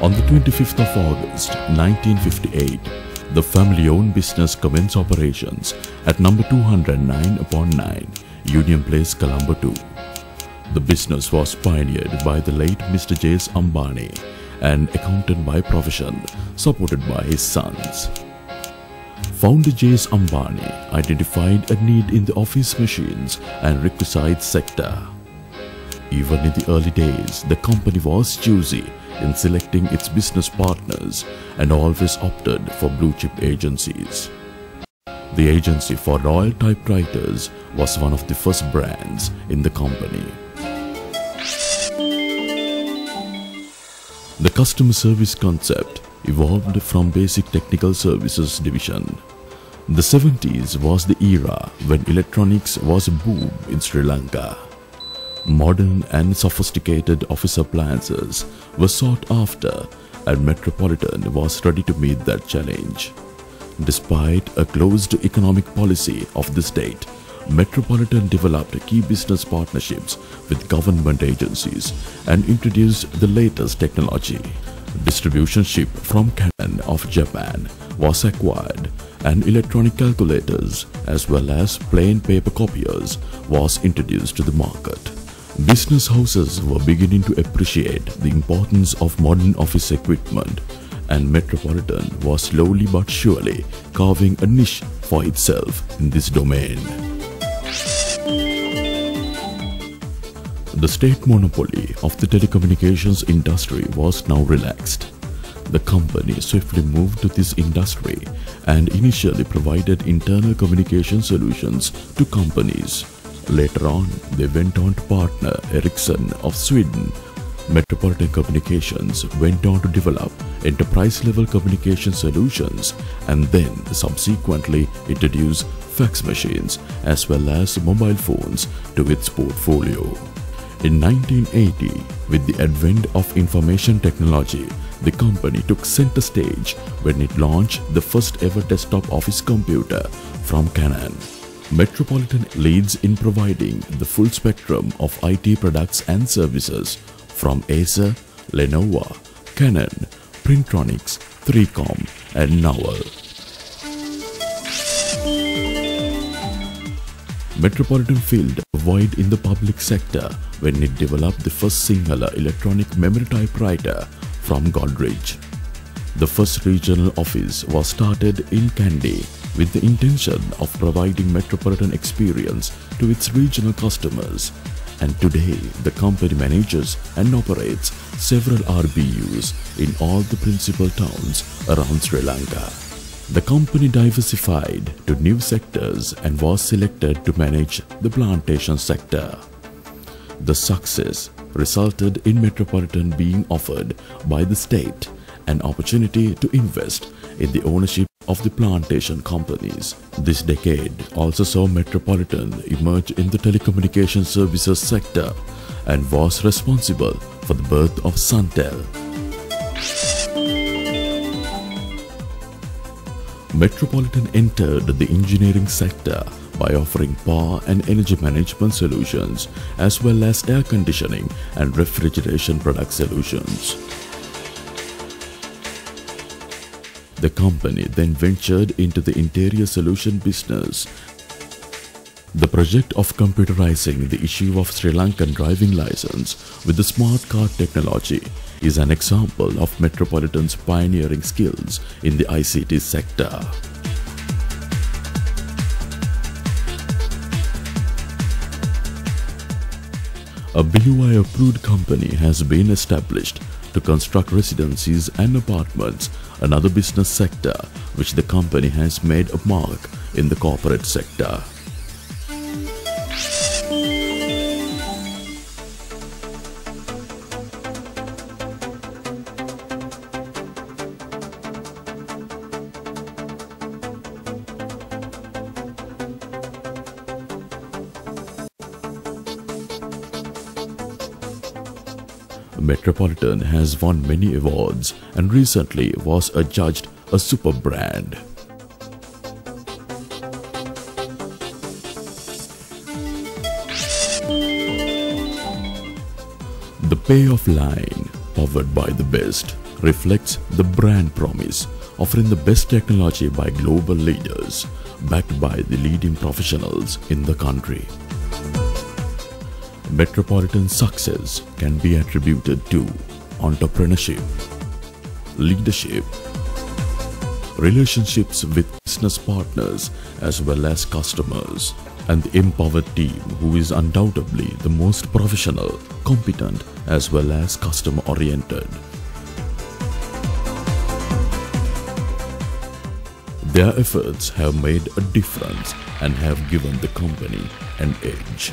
On the 25th of August 1958, the family-owned business commenced operations at number 209 upon 9 Union Place, Colombo 2. The business was pioneered by the late Mr. J.S. Amalean, an accountant by profession, supported by his sons. Founder J.S. Amalean identified a need in the office machines and requisite sector. Even in the early days, the company was choosy in selecting its business partners and always opted for blue chip agencies. The agency for Royal Typewriters was one of the first brands in the company. The customer service concept evolved from basic technical services division. The 70s was the era when electronics was a boom in Sri Lanka. Modern and sophisticated office appliances were sought after and Metropolitan was ready to meet that challenge. Despite a closed economic policy of the state, Metropolitan developed key business partnerships with government agencies and introduced the latest technology. Distribution ship from Canon of Japan was acquired and electronic calculators as well as plain paper copiers was introduced to the market. Business houses were beginning to appreciate the importance of modern office equipment and Metropolitan was slowly but surely carving a niche for itself in this domain. The state monopoly of the telecommunications industry was now relaxed. The company swiftly moved to this industry and initially provided internal communication solutions to companies. Later on, they went on to partner Ericsson of Sweden. Metropolitan Communications went on to develop enterprise-level communication solutions and then subsequently introduce fax machines as well as mobile phones to its portfolio. In 1980, with the advent of information technology, the company took center stage when it launched the first ever desktop office computer from Canon. Metropolitan leads in providing the full spectrum of IT products and services from Acer, Lenovo, Canon, Printronix, 3Com and Novell. Metropolitan filled a void in the public sector when it developed the first Sinhala electronic memory typewriter from Godrej. The first regional office was started in Kandy with the intention of providing metropolitan experience to its regional customers. And today, the company manages and operates several RBUs in all the principal towns around Sri Lanka. The company diversified to new sectors and was selected to manage the plantation sector. The success resulted in Metropolitan being offered by the state an opportunity to invest in the ownership of the plantation companies. This decade also saw Metropolitan emerge in the telecommunication services sector and was responsible for the birth of Suntel. Metropolitan entered the engineering sector by offering power and energy management solutions as well as air conditioning and refrigeration product solutions. The company then ventured into the interior solution business. The project of computerizing the issue of Sri Lankan driving license with the smart card technology is an example of Metropolitan's pioneering skills in the ICT sector. A BOI approved company has been established to construct residencies and apartments, another business sector which the company has made a mark in the corporate sector. Metropolitan has won many awards and recently was adjudged a super brand. The payoff line, powered by the best, reflects the brand promise, offering the best technology by global leaders, backed by the leading professionals in the country. Metropolitan success can be attributed to entrepreneurship, leadership, relationships with business partners as well as customers, and the empowered team who is undoubtedly the most professional, competent as well as customer oriented. Their efforts have made a difference and have given the company an edge.